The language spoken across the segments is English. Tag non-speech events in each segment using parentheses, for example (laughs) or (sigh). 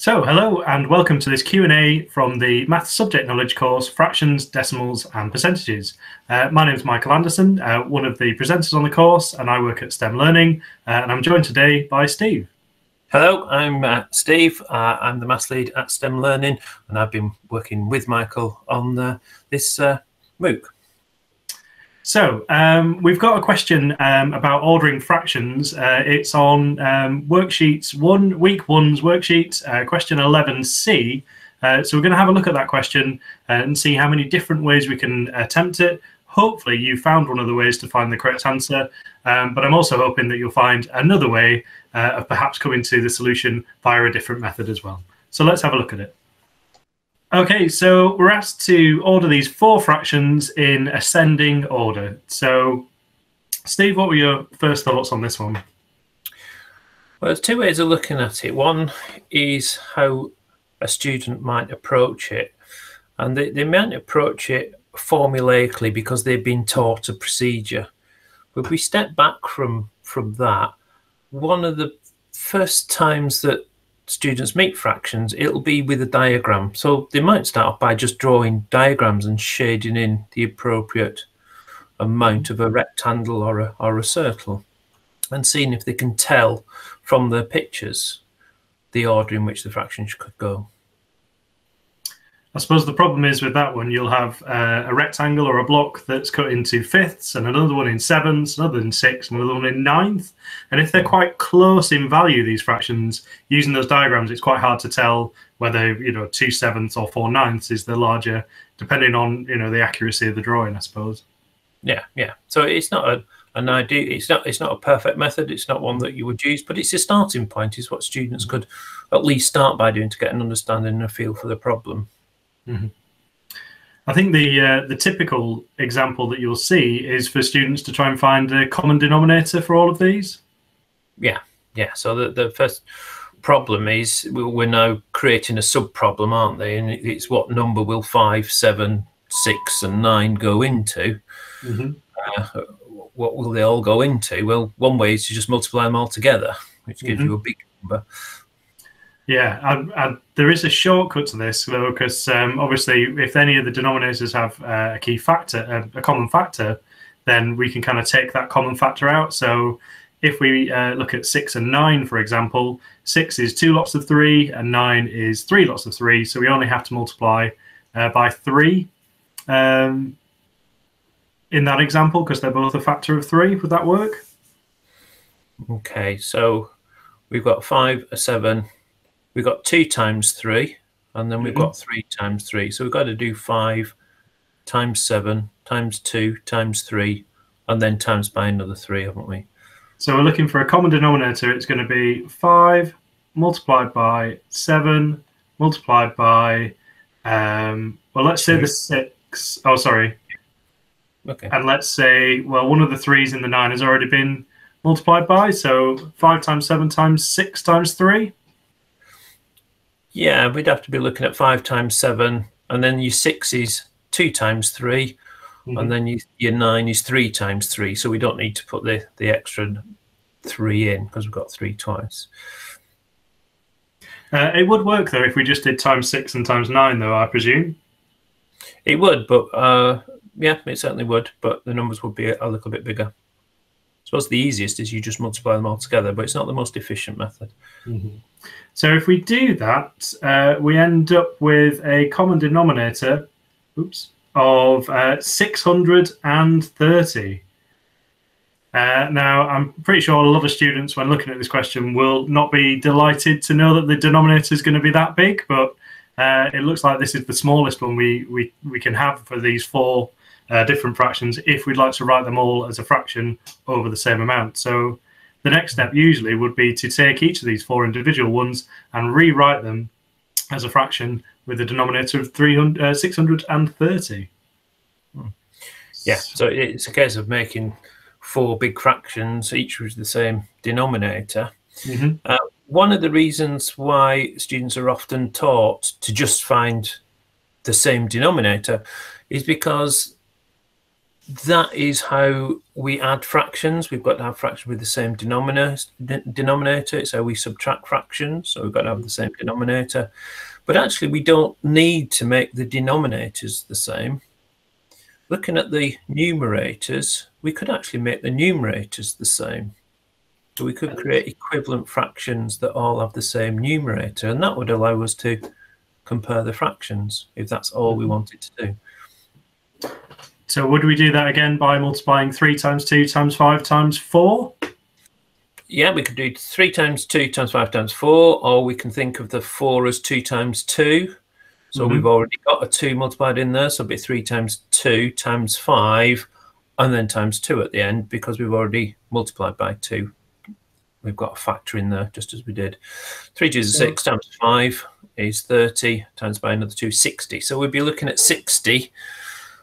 So, hello and welcome to this Q&A from the Maths Subject Knowledge course, Fractions, Decimals and Percentages. Uh, my name is Michael Anderson, uh, one of the presenters on the course, and I work at STEM Learning, uh, and I'm joined today by Steve. Hello, I'm uh, Steve. Uh, I'm the Maths Lead at STEM Learning, and I've been working with Michael on uh, this MOOC. So um, we've got a question um, about ordering fractions. Uh, it's on um, worksheets one, week one's worksheet, uh, question 11C. Uh, so we're going to have a look at that question and see how many different ways we can attempt it. Hopefully you found one of the ways to find the correct answer, um, but I'm also hoping that you'll find another way uh, of perhaps coming to the solution via a different method as well. So let's have a look at it. Okay, so we're asked to order these four fractions in ascending order. So, Steve, what were your first thoughts on this one? Well, there's two ways of looking at it. One is how a student might approach it, and they, they might approach it formulaically because they've been taught a procedure. But if we step back from from that, one of the first times that students meet fractions, it'll be with a diagram. So they might start off by just drawing diagrams and shading in the appropriate amount of a rectangle or a, or a circle and seeing if they can tell from the pictures the order in which the fractions could go. I suppose the problem is with that one, you'll have uh, a rectangle or a block that's cut into fifths, and another one in sevenths, another in sixths, and another one in ninth. And if they're quite close in value, these fractions, using those diagrams, it's quite hard to tell whether you know two sevenths or four ninths is the larger, depending on you know the accuracy of the drawing, I suppose. Yeah, yeah. So it's not a an idea. It's not. It's not a perfect method. It's not one that you would use, but it's a starting point. Is what students could at least start by doing to get an understanding and a feel for the problem. Mm-hmm. I think the uh, the typical example that you'll see is for students to try and find a common denominator for all of these. Yeah, yeah. So the the first problem is we're now creating a sub problem, aren't they? And it's what number will five, seven, six, and nine go into? Mm-hmm. Uh, what will they all go into? Well, one way is to just multiply them all together, which gives mm-hmm. you a big number. Yeah, I, I, there is a shortcut to this though, because um, obviously, if any of the denominators have uh, a key factor, a, a, common factor, then we can kind of take that common factor out. So, if we uh, look at six and nine, for example, six is two lots of three, and nine is three lots of three. So we only have to multiply uh, by three um, in that example because they're both a factor of three. Would that work? Okay, so we've got five, a seven, we've got two times three, and then we've mm -hmm. got three times three. So we've got to do five times seven times two times three, and then times by another three, haven't we? So we're looking for a common denominator. It's going to be five multiplied by seven multiplied by, um, well, let's say the six. Oh, sorry. Okay. And let's say, well, one of the threes in the nine has already been multiplied by. So five times seven times six times three. Yeah, we'd have to be looking at five times seven, and then your six is two times 3 mm-hmm. and then your nine is three times three. So we don't need to put the the extra three in because we've got three twice. Uh, it would work though if we just did times six and times nine, though I presume. It would, but uh, yeah, it certainly would. But the numbers would be a little bit bigger. I suppose the easiest is you just multiply them all together, but it's not the most efficient method. Mm-hmm. So if we do that, uh, we end up with a common denominator oops, of uh, 630. Uh, now, I'm pretty sure a lot of students, when looking at this question, will not be delighted to know that the denominator is going to be that big, but uh, it looks like this is the smallest one we, we, we can have for these four uh, different fractions if we'd like to write them all as a fraction over the same amount. So the next step usually would be to take each of these four individual ones and rewrite them as a fraction with a denominator of 300, uh, 630. Hmm. Yeah, so it's a case of making four big fractions, each with the same denominator. Mm -hmm. uh, one of the reasons why students are often taught to just find the same denominator is because that is how we add fractions. We've got to have fractions with the same denominator. how we subtract fractions. So we've got to have the same denominator. But actually, we don't need to make the denominators the same. Looking at the numerators, we could actually make the numerators the same. So we could create equivalent fractions that all have the same numerator, and that would allow us to compare the fractions if that's all we mm-hmm. wanted to do. So would we do that again by multiplying 3 times 2 times 5 times 4? Yeah, we could do 3 times 2 times 5 times 4, or we can think of the 4 as 2 times 2. So mm -hmm. we've already got a 2 multiplied in there, so it'll be 3 times 2 times 5, and then times 2 at the end, because we've already multiplied by 2. We've got a factor in there, just as we did. 3 to the 6 times 5 is 30, times by another 2, 60. So we'd be looking at 60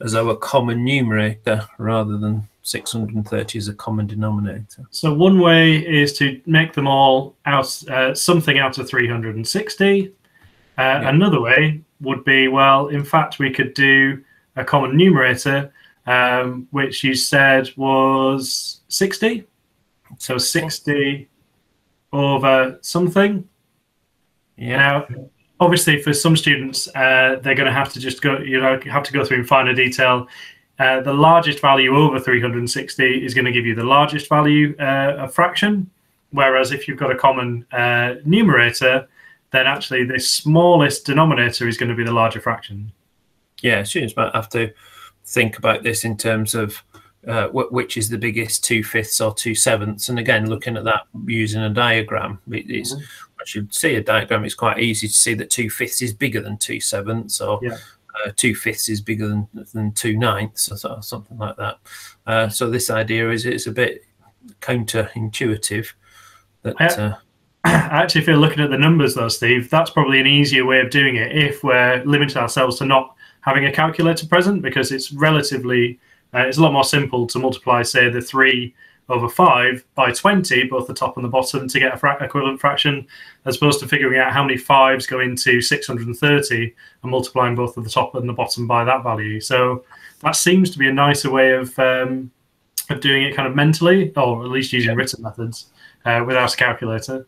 as our common numerator rather than 630 as a common denominator. So one way is to make them all out uh, something out of 360. Uh, yeah. Another way would be, well, in fact, we could do a common numerator, um, which you said was 60. So 60 over something. Yeah. Now, obviously for some students, uh, they're going to have to just go, you know, have to go through in finer detail. Uh, the largest value over 360 is going to give you the largest value uh, of fraction. Whereas if you've got a common uh, numerator, then actually the smallest denominator is going to be the larger fraction. Yeah, students might have to think about this in terms of uh, which is the biggest two fifths or two sevenths. And again, looking at that using a diagram, it's mm -hmm once you see a diagram, it's quite easy to see that two fifths is bigger than two sevenths, or yeah. uh, two fifths is bigger than than two ninths, or, or something like that. Uh, so this idea is it's a bit counterintuitive. That I, uh, (coughs) I actually feel looking at the numbers though, Steve, that's probably an easier way of doing it if we're limiting ourselves to not having a calculator present because it's relatively uh, it's a lot more simple to multiply, say, the three over 5 by 20, both the top and the bottom, to get a fra equivalent fraction, as opposed to figuring out how many 5s go into 630 and multiplying both of the top and the bottom by that value. So that seems to be a nicer way of, um, of doing it kind of mentally, or at least using written methods uh, without a calculator.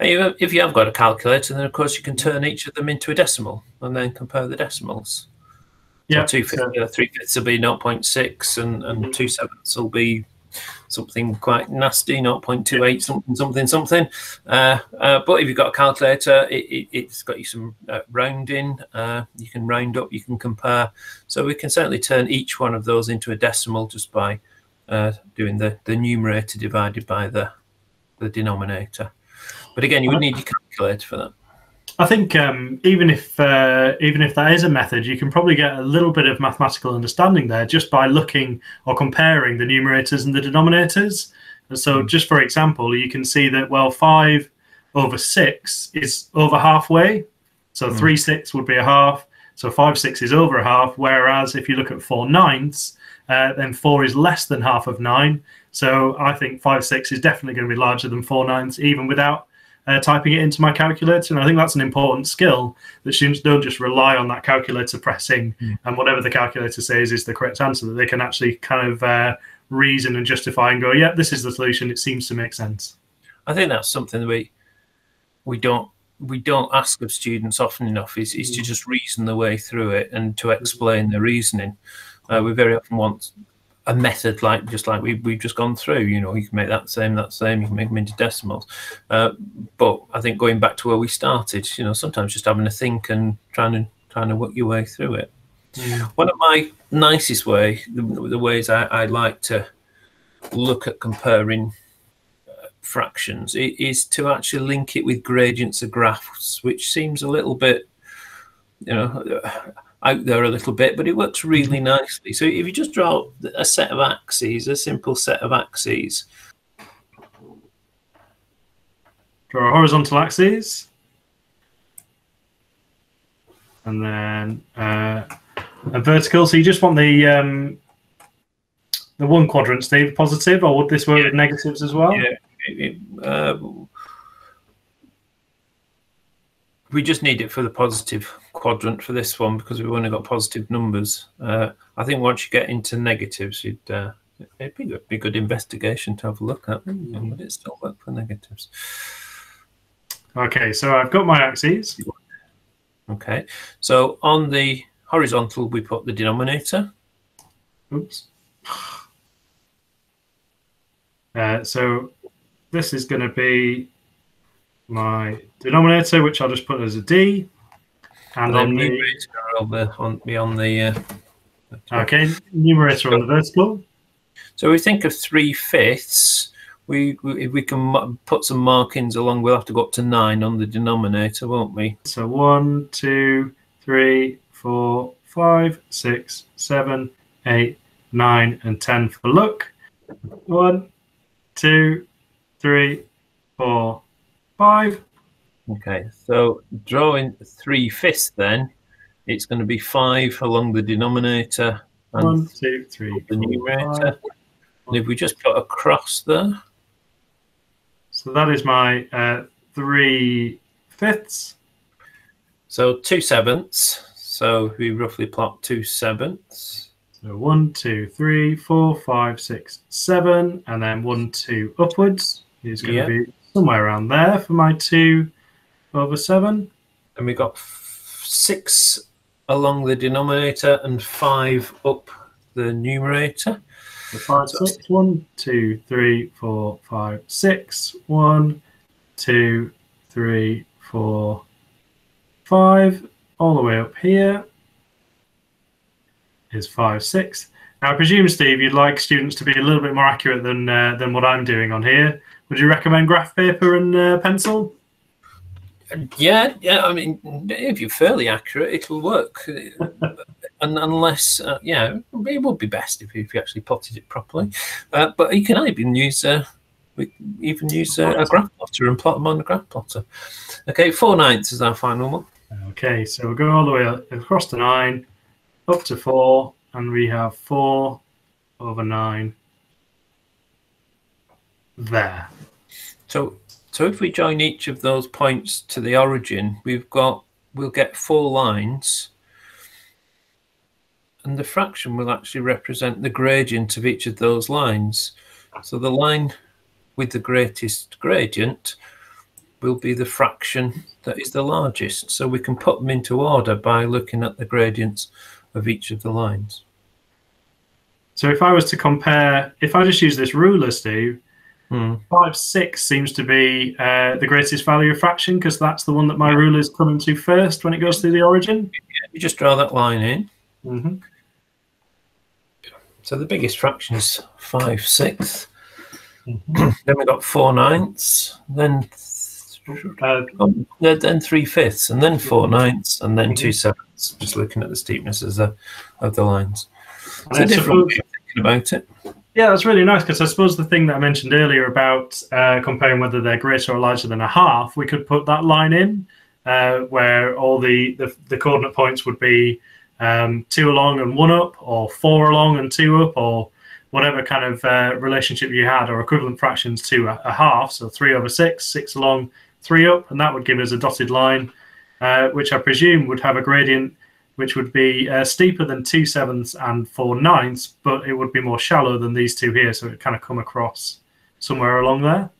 If you have got a calculator, then of course you can turn each of them into a decimal and then compare the decimals. Yeah, so two fifths, uh, three fifths will be 0.6, and, and mm-hmm. two sevenths will be something quite nasty, 0.28 something, something, something. Uh, uh, but if you've got a calculator, it, has it, got you some uh, rounding. Uh, you can round up, you can compare. So we can certainly turn each one of those into a decimal just by uh, doing the, the numerator divided by the, the denominator. But again, you would need your calculator for that. I think um, even if uh, even if that is a method, you can probably get a little bit of mathematical understanding there just by looking or comparing the numerators and the denominators. so, mm. just for example, you can see that well, five over six is over halfway. So mm. three six would be a half. So five six is over a half. Whereas if you look at four ninths, uh, then four is less than half of nine. So I think five six is definitely going to be larger than four ninths, even without uh, typing it into my calculator. And I think that's an important skill that students don't just rely on that calculator pressing mm. and whatever the calculator says is the correct answer, that they can actually kind of uh, reason and justify and go, yeah, this is the solution. It seems to make sense. I think that's something that we we don't we don't ask of students often enough is, is to mm. just reason the way through it and to explain the reasoning. Uh, we very often want a method like just like we, we've just gone through you know you can make that same that same you can make them into decimals uh, but i think going back to where we started you know sometimes just having a think and trying to trying to work your way through it yeah. one of my nicest way the, the ways I, I, like to look at comparing uh, fractions is to actually link it with gradients of graphs which seems a little bit you know out there a little bit, but it works really mm-hmm. nicely. So if you just draw a set of axes, a simple set of axes. Draw a horizontal axis. And then uh, a vertical. So you just want the um, the one quadrant, Steve, positive, or would this work yeah. with negatives as well? Yeah. It, uh, we just need it for the positive quadrant for this one because we've only got positive numbers. Uh, I think once you get into negatives, you'd uh, it'd be, be good investigation to have a look at. Mm. Would it still work for negatives? Okay, so I've got my axes. Okay, so on the horizontal, we put the denominator. Oops. Uh, so this is going to be my denominator, which I'll just put as a D. And, and then the numerator will be on, be on the. Uh, okay, numerator on the vertical. So we think of three fifths. We, we if we can put some markings along, we'll have to go up to nine on the denominator, won't we? So one, two, three, four, five, six, seven, eight, nine, and ten for look. One, two, three, four, five. Okay, so drawing three fifths then, it's going to be five along the denominator and One, two, three, the numerator. And if we just put a cross there. So that is my uh, three fifths. So two sevenths. So we roughly plot two sevenths. So one, two, three, four, five, six, seven, and then one, two upwards is going yep. to be somewhere around there for my two over seven. And we got six along the denominator and five up the numerator. So five, so six, one, two, three, four, five, six, one, two, three, four, five, all the way up here is five, six. Now, I presume, Steve, you'd like students to be a little bit more accurate than uh, than what I'm doing on here. Would you recommend graph paper and uh, pencil? Yeah, yeah. I mean, if you're fairly accurate, it'll work. (laughs) and unless, uh, yeah, it would be best if, if you actually plotted it properly. Uh, but you can even use uh, we even use uh, a graph plotter and plot them on the graph plotter. Okay, four ninths is our final one. Okay, so we'll go all the way across to nine, up to four, and we have four over nine there. So so if we join each of those points to the origin, we've got we'll get four lines and the fraction will actually represent the gradient of each of those lines. So the line with the greatest gradient will be the fraction that is the largest. So we can put them into order by looking at the gradients of each of the lines. So if I was to compare, if I just use this ruler, Steve, Hmm. Five six seems to be uh, the greatest value of fraction because that's the one that my ruler is coming to first when it goes through the origin. You just draw that line in. Mm-hmm. So the biggest fraction is five sixths. Mm-hmm. (clears throat) then we got four ninths. Then uh, then three fifths, and then four ninths, and then two sevenths. Just looking at the steepnesses of, of the lines. It's a different way of thinking about it. Yeah, that's really nice because I suppose the thing that I mentioned earlier about uh, comparing whether they're greater or larger than a half, we could put that line in uh, where all the, the, the, coordinate points would be um, two along and one up, or four along and two up, or whatever kind of uh, relationship you had, or equivalent fractions to a, a, half. So three over six, six along, three up, and that would give us a dotted line, uh, which I presume would have a gradient which would be uh, steeper than two sevenths and four ninths, but it would be more shallow than these two here, so it kind of come across somewhere along there.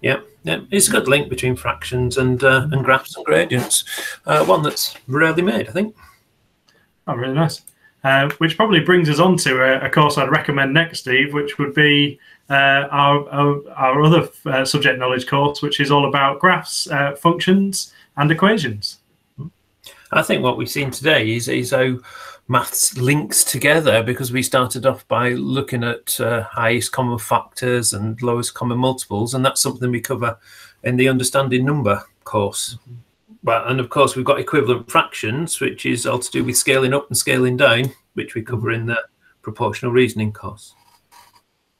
Yeah, yeah, it's a good link between fractions and uh, and graphs and gradients. Uh, one that's rarely made, I think. Oh, really nice. Uh, which probably brings us on to a, a, course I'd recommend next, Steve, which would be uh, our, our, our other uh, subject knowledge course, which is all about graphs, uh, functions, and equations. I think what we've seen today is, is how maths links together because we started off by looking at uh, highest common factors and lowest common multiples, and that's something we cover in the understanding number course. Mm-hmm. But and of course we've got equivalent fractions, which is all to do with scaling up and scaling down, which we cover in the proportional reasoning course.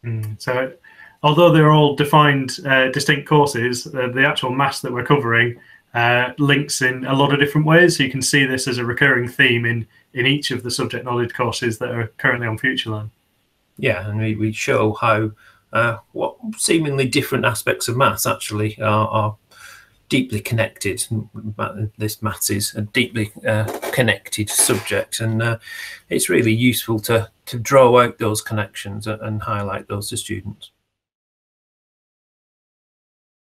Mm, so, although they're all defined uh, distinct courses, uh, the actual maths that we're covering uh, links in a lot of different ways. So you can see this as a recurring theme in in each of the subject knowledge courses that are currently on FutureLearn. Yeah, and we, we show how uh, what seemingly different aspects of maths actually are, are deeply connected. This maths is a deeply uh, connected subject, and uh, it's really useful to to draw out those connections and highlight those to students.